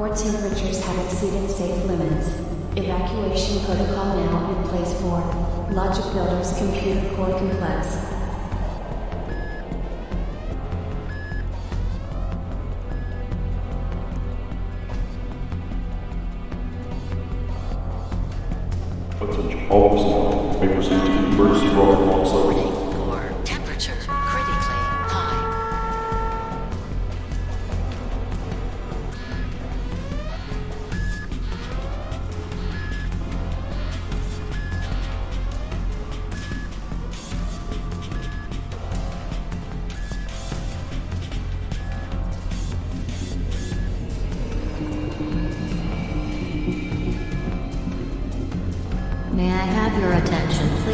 Core temperatures have exceeded safe limits. Evacuation protocol now in place for Logic Builders Computer Core Complex. Attention, all personnel may proceed to emergency room alongside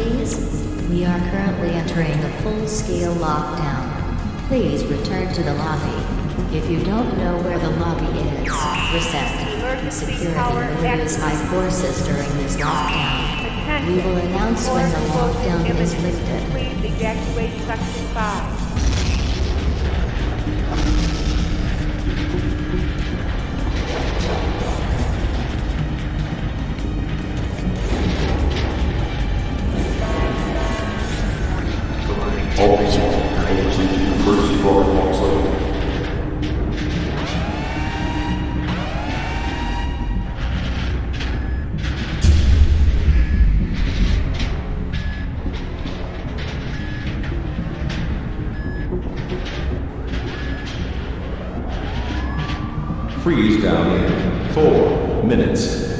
please? We are currently entering a full-scale lockdown. Please return to the lobby. If you don't know where the lobby is, reset security will by forces during this lockdown. We will announce when the lockdown is lifted. Please evacuate section 5. Freeze down in four minutes.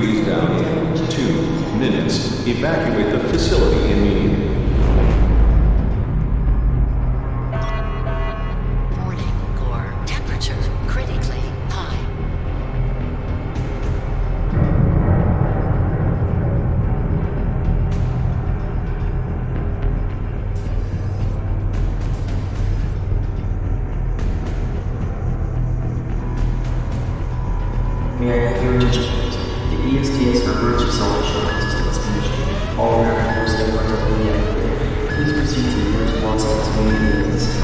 Degrees down in two minutes. Evacuate the facility immediately. near your digital. The ESTS for bridge acceleration system is finished. All members have are fully activated. Please proceed to the nearest site immediately as this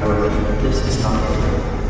However, this is not accurate.